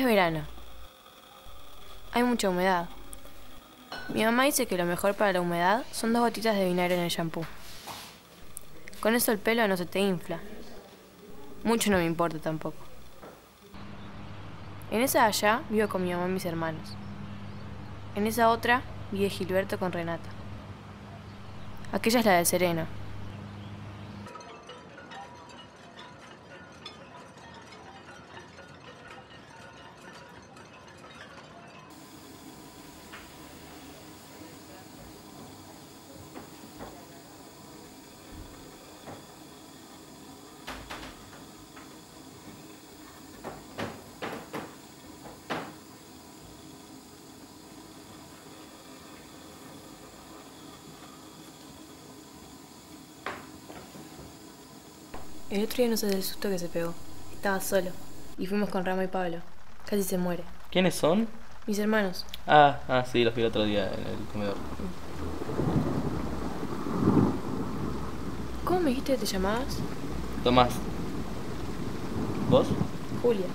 Es verano. Hay mucha humedad. Mi mamá dice que lo mejor para la humedad son dos gotitas de vinagre en el shampoo. Con eso el pelo no se te infla. Mucho no me importa tampoco. En esa allá vivo con mi mamá y mis hermanos. En esa otra vive Gilberto con Renata. Aquella es la de Serena. El otro día no sé del susto que se pegó. Estaba solo. Y fuimos con Rama y Pablo. Casi se muere. ¿Quiénes son? Mis hermanos. Ah, ah, sí, los vi el otro día en el comedor. ¿Cómo me dijiste que te llamabas? Tomás. ¿Vos? Julia.